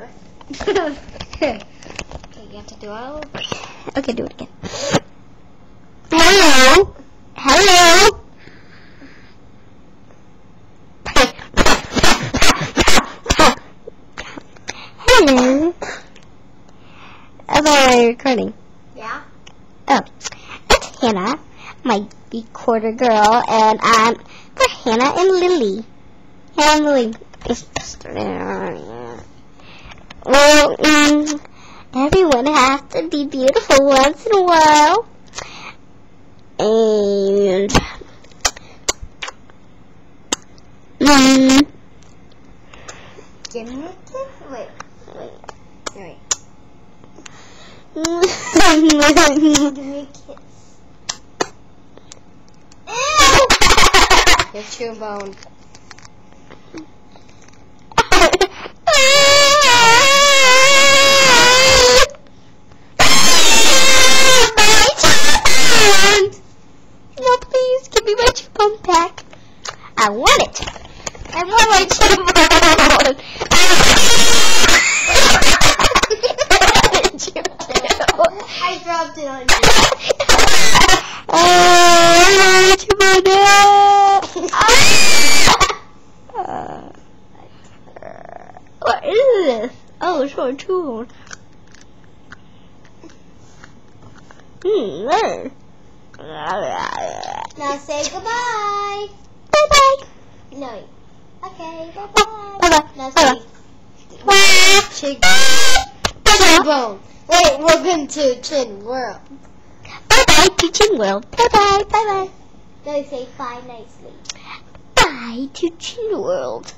okay, you have to do all. Okay, do it again. Hello. Hello. Hello. Am I recording? Yeah? Oh, it's Hannah, my recorder girl, and I'm for Hannah and Lily. Hannah and Lily. Well, mm, has to be beautiful once in a while. And, mm, Give me a kiss. Wait, wait, wait. Give me a kiss. It's your bone. No, please give me my chip back. I want it. I want my chip I dropped it on you. Oh, chip Uh, What is this? Oh, it's for tool. Hmm. Now say goodbye. Bye bye. No. Okay, bye Bye bye. bye. Bye bye. Bye bone. Wait, welcome to Chin World. bye bye to Chin World. Bye bye. Bye bye. Now say bye nicely. Bye to Chin World.